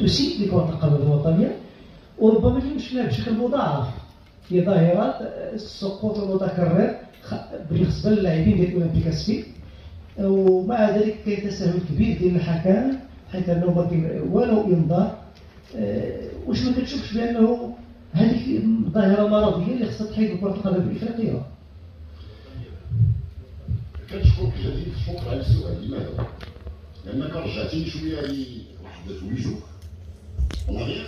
دوسي لكرة القدم الوطنية وربما يمشي بشكل مضاعف هي ظاهرة السقوط المتكرر بالنسبة للاعبين ديال اولمبيك اسفي ومع ذلك كاين تساهل كبير ديال الحكام حيث انه ولو انذار واش ما كتشوفش بانه هذه ظاهره مرضيه اللي خصها تحيد كره القدم الافريقيه كنشكرك جديد فوق على السؤال لماذا؟ لانك رجعتيني شوية لواحد تويجو en arrière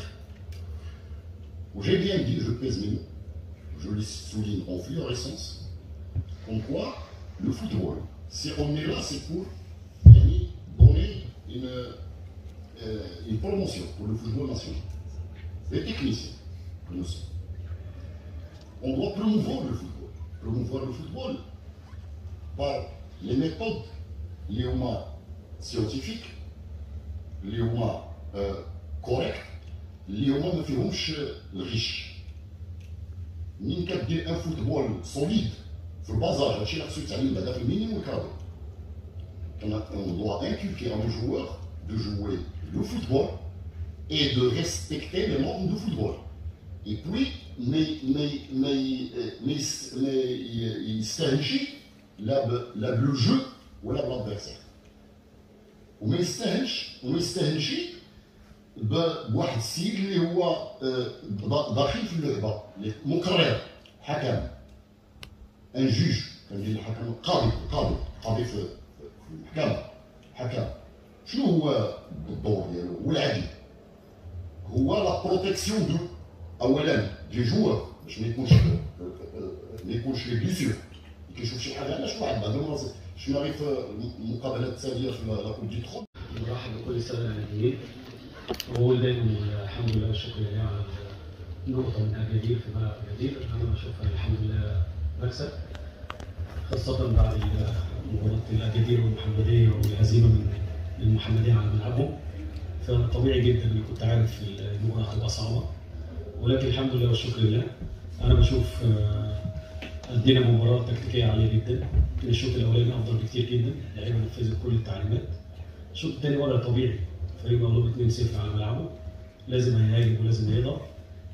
où j'ai bien dit, je pèse mes mots, je les souligne en fluorescence, comme quoi le football, si on est là, c'est pour donner une, euh, une promotion pour le football national. Les techniciens nous. On doit promouvoir le football. Promouvoir le football par les méthodes les scientifiques, les euh, correctes, les ما فيهمش الغش. من كدير ان فوتبول سوليد في البازاج هادشي اللي خصو يتعلم بعدا في المينيموم والكادر. On doit inculquer à nos joueurs de jouer le football et de respecter les normes du football. Et puis, mais, mais, mais, mais, mais, il s'agit le jeu ولا l'adversaire وما يستاهلش وما يستاهلش بواحد السيد اللي هو داخل في اللعبة مقرر حكم. ان جوج كندير الحكم قاضي قاضي قاضي في المحكمة حكم. شنو هو الدور ديالو؟ هو العدل. هو لا بروتيكسيون دو اولا دي جوار باش ما يكونش ما يكونش لي بليسيور كيشوف شي حاجة علاش واحد بعضهم شنو غير في المقابلة التالية في لاكوب دي تخون مرحبا بكل سنة هو دائما الحمد لله والشكر لله على نقطه من اكادير في ملعب اكادير أنا بشوفها الحمد لله مكسب خاصة بعد مباراة الاكادير والمحمدية والهزيمه من المحمدية على ملعبهم. فطبيعي جدا أنا كنت عارف المباراه هتبقى صعبة. ولكن الحمد لله والشكر لله أنا بشوف ادينا مباراة تكتيكية عالية جدا. الشوط الأولاني أفضل بكتير جدا اللعيبه نفذت كل التعليمات. الشوط الثاني وضع طبيعي. فريق مغلوب 2-0 على ملعبه لازم هيهاجم ولازم يضغط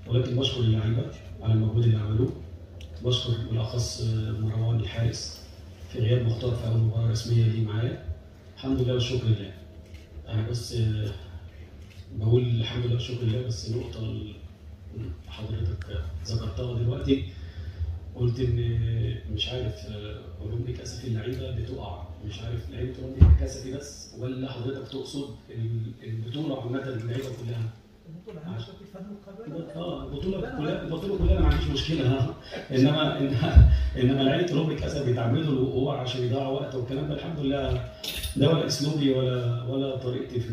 ولكن بشكر اللعيبه على المجهود اللي عملوه. بشكر بالأخص مروان الحارس في غياب مختار في أول مباراة رسمية ليه معايا. الحمد لله والشكر لله. أنا بس بقول الحمد لله والشكر لله بس نقطه حضرتك ذكرتها دلوقتي قلت إن مش عارف اولمبيك اسفي اللعيبة بتقع. مش عارف لعيبة اولمبيك اسفي بس ولا حضرتك تقصد البطولة عامة اللعيبة كلها؟ آه البطولة كلها البطولة كلها أنا ما عنديش مشكلة إنما انما إنما لعيبة اولمبيك اسف بيتعمدوا الوقوع عشان يضيعوا وقت والكلام ده. الحمد لله ده ولا إسلوبي ولا ولا طريقتي في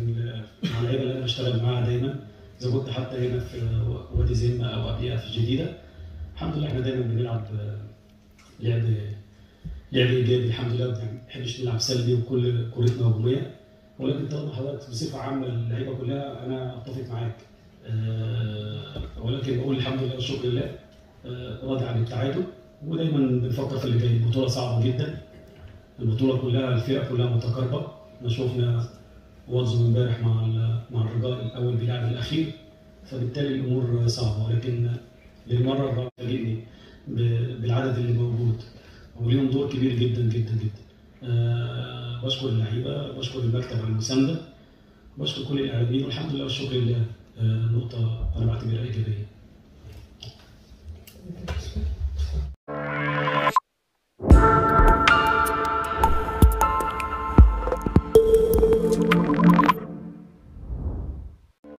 مع اللعيبة اللي أنا بشتغل معاها دايما. إذا كنت حتى هنا في وادي زمه أو قبلها في الجديدة. الحمد لله. إحنا دايما بنلعب لعب لعب إيجابي. الحمد لله ما بنحبش نلعب سلبي وكل كورتنا هجومية. ولكن طالما حضرتك بصفة عامة اللعيبة كلها أنا أتفق معاك. أه ولكن بقول الحمد لله والشكر لله أه راضي عن التعادل. ودايما بنفكر في اللي جاي. البطولة صعبة جدا. البطولة كلها الفرق كلها متقاربة. إحنا شفنا واتزو امبارح مع مع الرجاء الأول بيلعب الأخير. فبالتالي الأمور صعبة. ولكن للمرة الرابعة بالعدد اللي موجود. وليهم دور كبير جدا جدا جدا. آه، بشكر اللعيبة بشكر المكتب على المساندة بشكر كل الاعلاميين والحمد لله والشكر لله. آه، نقطة أنا بعتبرها إيجابية.